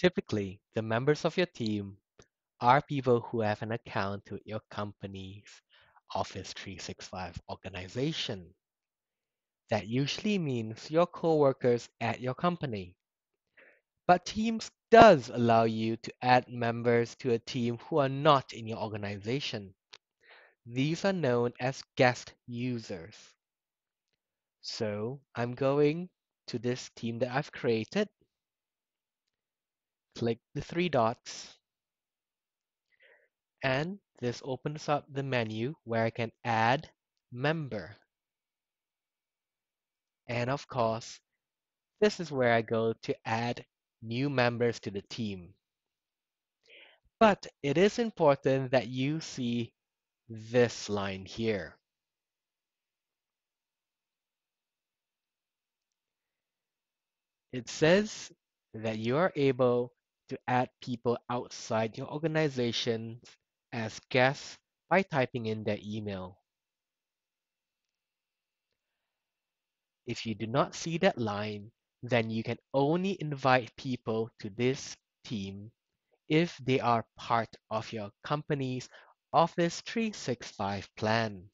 Typically, the members of your team are people who have an account with your company's Office 365 organization. That usually means your coworkers at your company. But Teams does allow you to add members to a team who are not in your organization. These are known as guest users. So I'm going to this team that I've created. Click the three dots. And this opens up the menu where I can add member. And of course, this is where I go to add new members to the team. But it is important that you see this line here. It says that you are able to add people outside your organization as guests by typing in their email. If you do not see that line, then you can only invite people to this team if they are part of your company's Office 365 plan.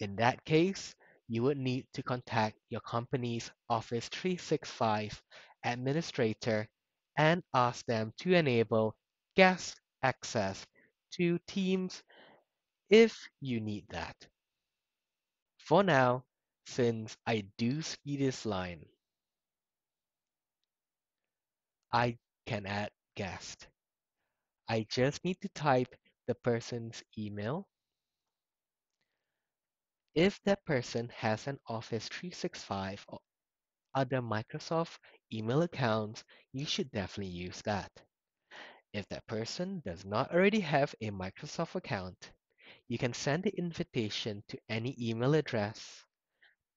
In that case, you would need to contact your company's Office 365 administrator and ask them to enable guest access to Teams if you need that. For now, since I do see this line, I can add guest. I just need to type the person's email. If that person has an Office 365 or other Microsoft email accounts, you should definitely use that. If that person does not already have a Microsoft account, you can send the invitation to any email address,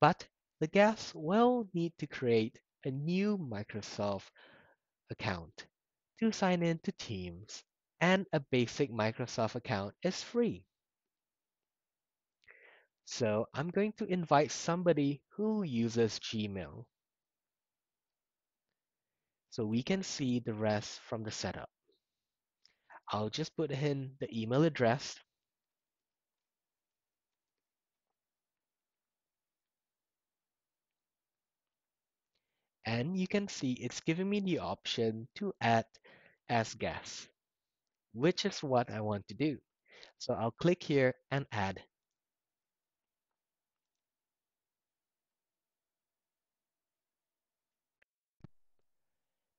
but the guest will need to create a new Microsoft account to sign in to Teams, and a basic Microsoft account is free. So I'm going to invite somebody who uses Gmail. So we can see the rest from the setup. I'll just put in the email address and you can see it's giving me the option to add as guest, which is what I want to do. So I'll click here and add.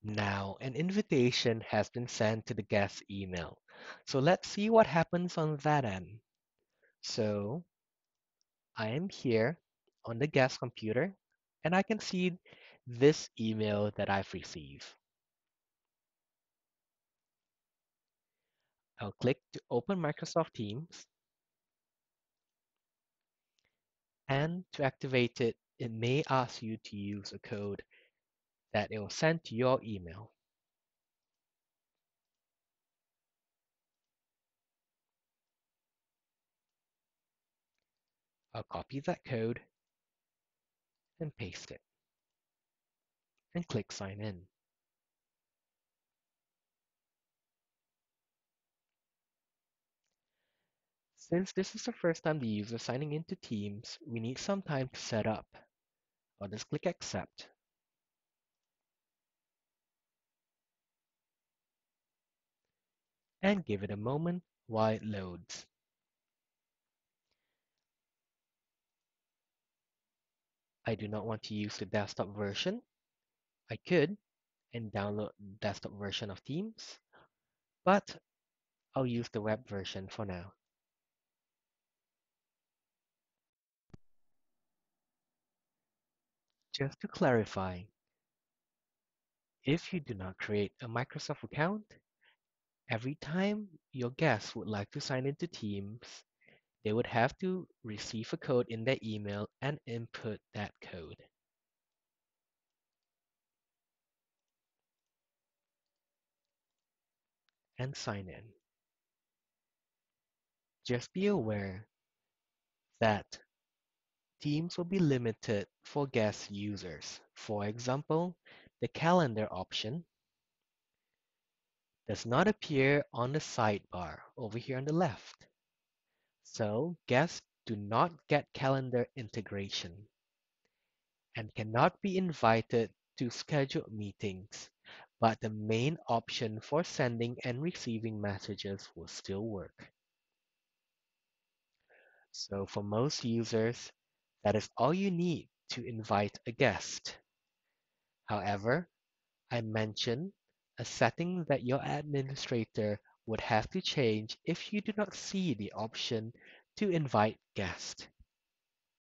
Now an invitation has been sent to the guest email. So let's see what happens on that end. So I am here on the guest computer and I can see this email that I've received. I'll click to open Microsoft Teams. And to activate it, it may ask you to use a code that it will send to your email. I'll copy that code and paste it and click sign in. Since this is the first time the user signing into Teams, we need some time to set up. I'll just click accept. And give it a moment while it loads. I do not want to use the desktop version. I could and download desktop version of Teams, but I'll use the web version for now. Just to clarify, if you do not create a Microsoft account, every time your guests would like to sign into Teams, they would have to receive a code in their email and input that code. And sign in. Just be aware that Teams will be limited for guest users. For example, the calendar option does not appear on the sidebar over here on the left. So guests do not get calendar integration and cannot be invited to scheduled meetings, but the main option for sending and receiving messages will still work. So for most users, that is all you need to invite a guest. However, I mentioned a setting that your administrator would have to change if you do not see the option to invite guests.